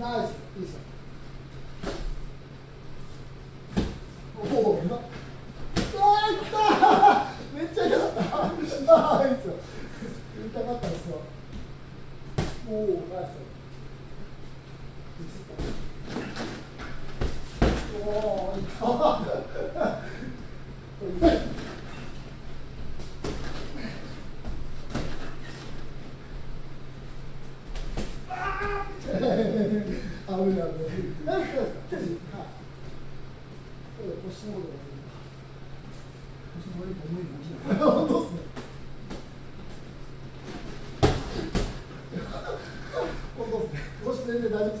ナイス。いいすよ。おおあっためっちゃ嫌だったナイス言いたかったですよおおナイスおおいった腰のことが。腰の悪いと思いました。本当っすね。本当っすね。腰全然大丈夫です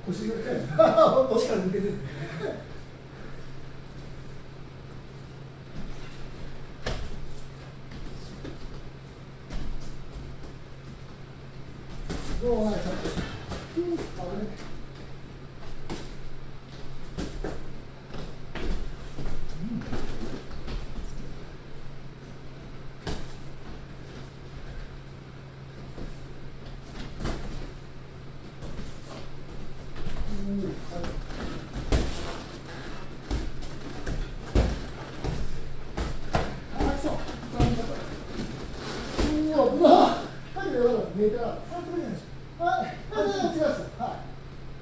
腰が、腰から抜けてる。どうない、ちゃん。僕の彼見えたら、っないですか。はい、違います。はい。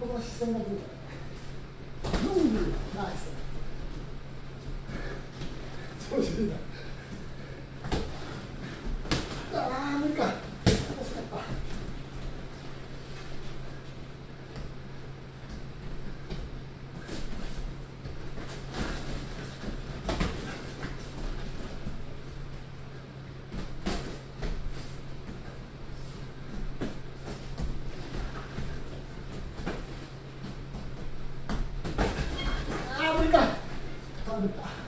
僕の視線が来るから。ん、ナイス。調子いいな。Santo.